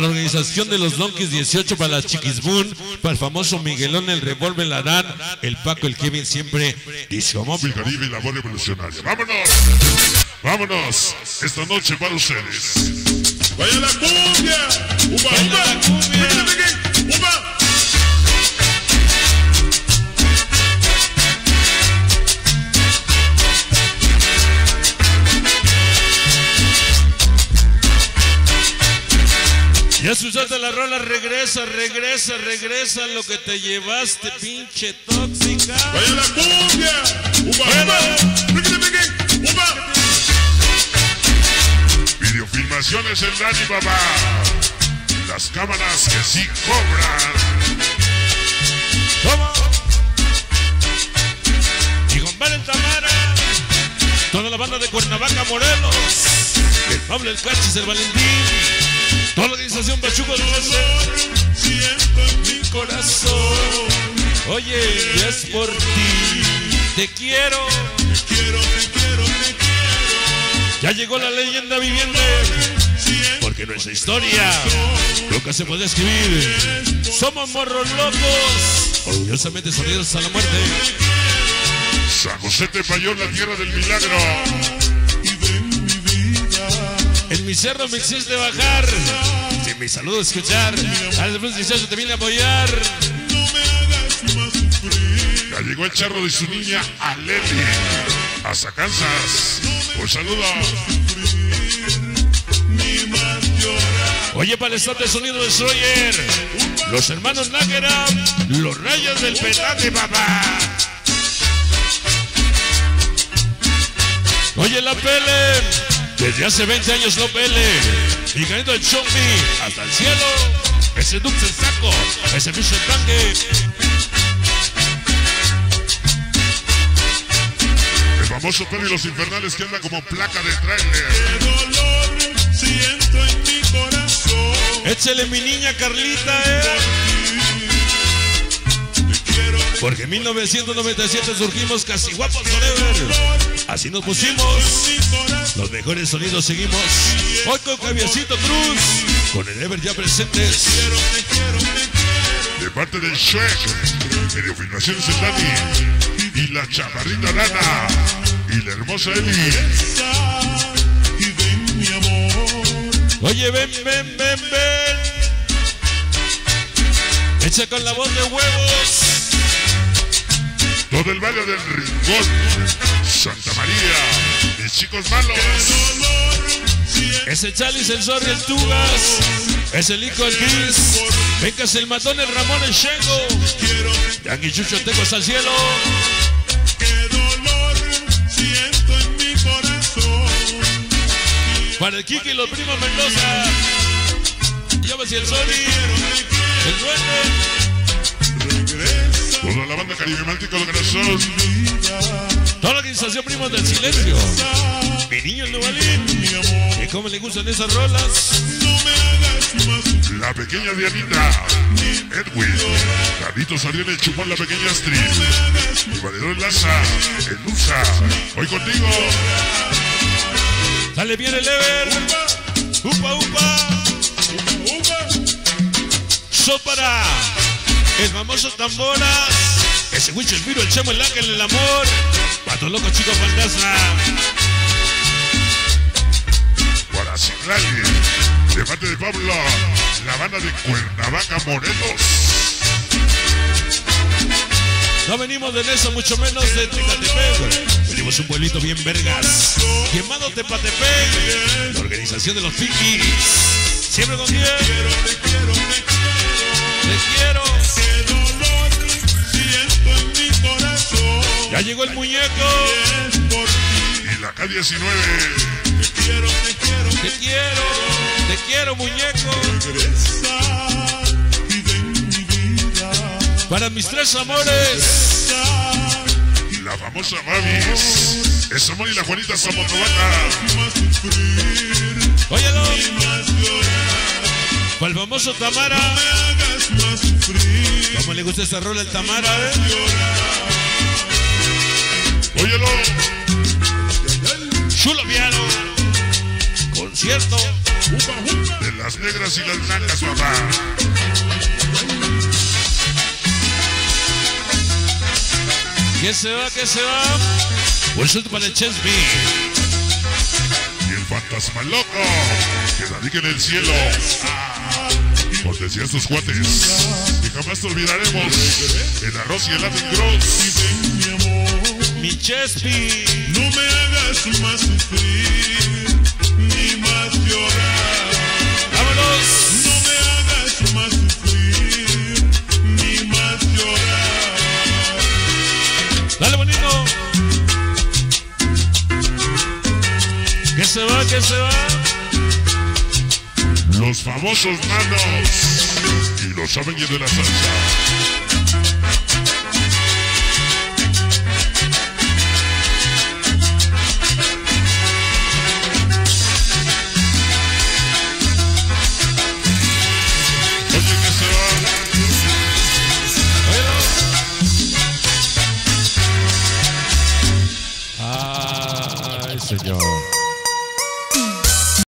la organización de los Donkeys 18 para las Chiquisboon, para el famoso Miguelón, el Revolver, la Dan, el Paco, el Kevin, siempre Disco Móvil. Caribe y la voz revolucionaria. ¡Vámonos! ¡Vámonos! Esta noche para ustedes. ¡Vaya la cumbia! ¡Uba, uba! ¡Uba! Escuchaste la rola, regresa, regresa, regresa lo que te llevaste, pinche tóxica. ¡Vaya la cumbia! ¡Uba, uba! ¡Uba! Videofilmaciones en Dani Baba. Las cámaras que sí cobran. ¿Cómo? Y con Valen Tamara, toda la banda de Cuernavaca, Morelos, el Pablo, el Cachis, el Valentín, toda la organización Pachuco del Siento en mi corazón. Oye, es por ti, te quiero. Te quiero, te quiero, te quiero. Ya llegó la leyenda viviente, porque nuestra historia nunca se puede escribir. Somos morros locos, orgullosamente sonidos a la muerte. San José Tepayón, la tierra del milagro. En mi cerro me hiciste bajar. Si mi saludo escuchar, al después 18 te vine a apoyar. No me hagas más sufrir. Ya llegó el charro de su niña Aleli. Hasta Kansas. Un saludo. Oye, para el estado de sonido Destroyer, los hermanos Nájera, los rayos del petate, papá. Oye, la pele, desde hace 20 años no pele. Y cayendo el chombi hasta el cielo. Ese dulce saco, ese bicho tanque. El famoso Perry y los infernales que anda como placa de tráiler. Qué dolor siento en mi corazón. Échale mi niña Carlita, eh. Porque en 1997 surgimos casi guapos forever. Así nos pusimos. Los mejores sonidos seguimos. Hoy con Javiercito Cruz. Con el Ever ya presentes. De parte del Shrek. Videofilmaciones en Dani. Y la chaparrita Dana. Y la hermosa Eli. Y ven mi amor. Oye, ven, ven, ven, ven. Echa con la voz de huevos. Todo el barrio del Rincón. Santa María. Mis chicos malos. Ese Chalis, el Zorri, el Tugas. Ese Lico, el Gris. Vengas el matón, el Ramón, el Shengo. Yangi Chucho, tengo hasta el cielo. Para el Kiki y los primos Mendoza. Llámese el Sony. El Duende. Regresa Toda la banda Caribe Máltico de corazón. Toda la organización Primos del Silencio. Mi niño el Nubalín. Que cómo le gustan esas rolas. La pequeña Dianita. Edwin. Carlito salió en el chupón la pequeña Astrid. Y Valedor Laza. El Lusa. Hoy contigo. Sale bien el Ever. Upa, upa. Sopara. El famoso Tamboras. Ese Wicho, el Viro, el Chemo, el Ángel, el Amor. Pato Loco, Chico Fantasma. Guaracitlali. De parte de Pablo. La banda de Cuernavaca Morelos. No venimos de eso, mucho menos de Tecatepec. Venimos un pueblito bien vergas. Llamado Tepatepec. La organización de los Pikis. Siempre con 10. Llegó el muñeco. Y la K-19. Te quiero, te quiero. Te quiero. Te quiero, muñeco. Regresa y ven mi vida. Para mis tres amores. Y la famosa Babis. Es Amor y la Juanita sufrir, Óyelo. Para el famoso Tamara. Me hagas más sufrir, ¿Cómo le gusta esta rola al Tamara, eh? De las negras y las blancas, papá. ¿Qué se va? ¿Qué se va? Suelto para el Chesby. Y el fantasma loco. Que radica en el cielo. Ah, Cortesía a sus cuates. Y jamás te olvidaremos. El arroz y el Latin Gross. Mi Chesby. No me hagas más sufrir, se va? ¿Qué se va? Los famosos manos. Y lo saben y de la salsa. Oye, que se va. Ay, señor.